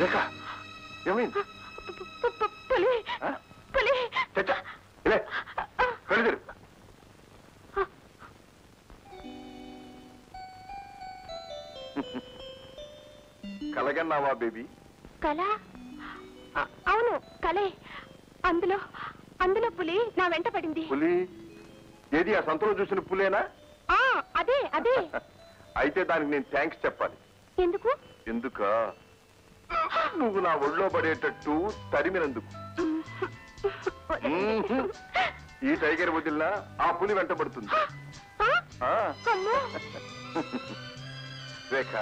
రేఖ ఏమైంది? పులి? పులి. చచ్చా ఇలా కళ్ళు తెరు. కలగన్నావా బేబీ? అ- అవును కలే అందులో అందులో పులి నా వెంట పడింది. పులి? ఏది ఆ సంతలో చూసిన పులేనా? ఆ అదే అదే. అయితే దానికి నేను థ్యాంక్స్ చెప్పాలి. ఎందుకు? ఎందుక? నువ్వు నా ఒళ్ళో పడేటట్టు తరిమినందుకు. ఈ టైగర్ వదిలినా ఆ పులి వెంటబడుతుంది ఆ? అమ్మో రేఖ.